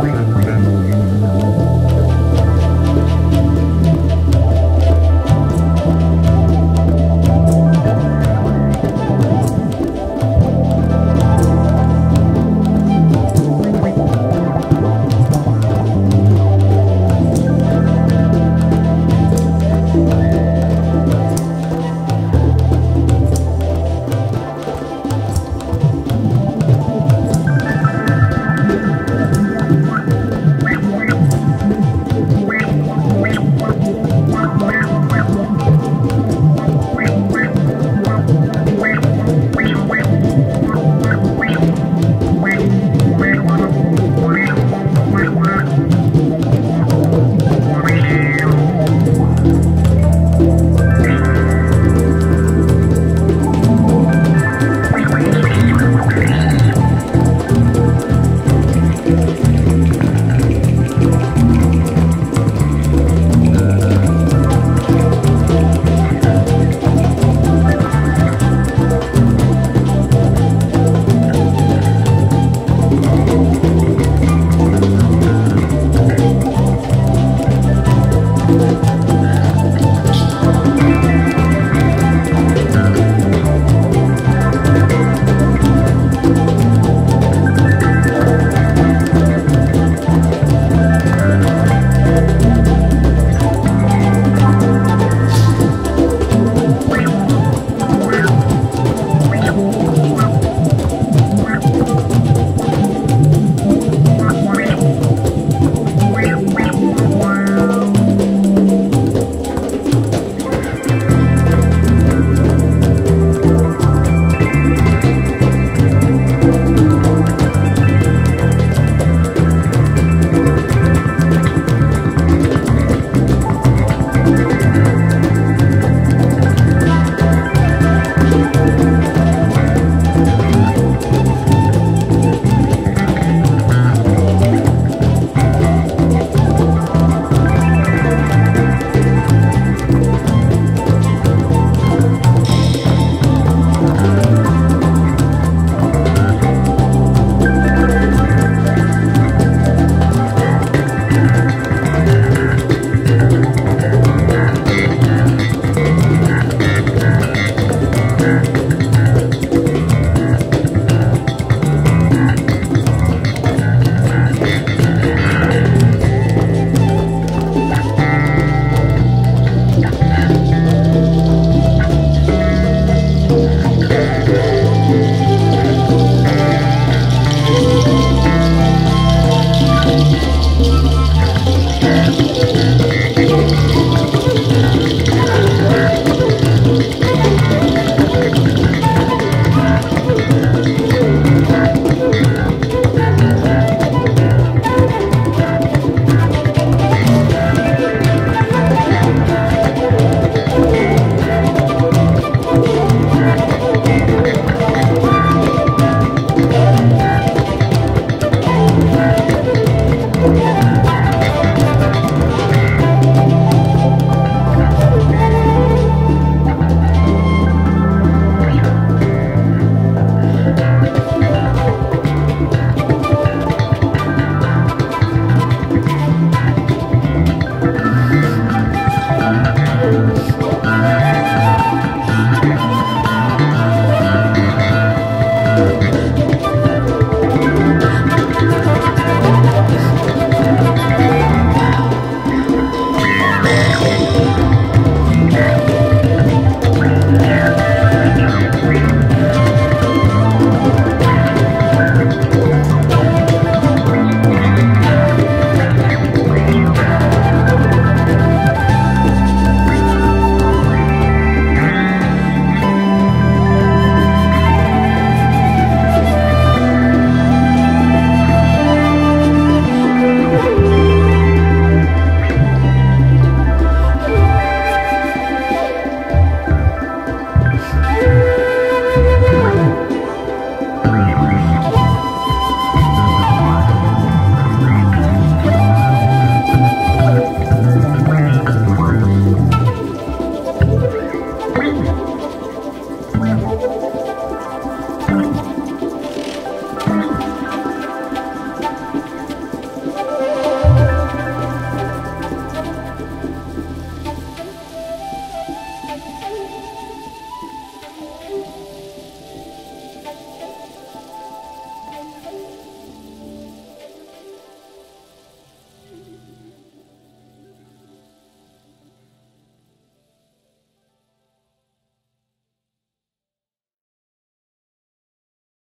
Amen.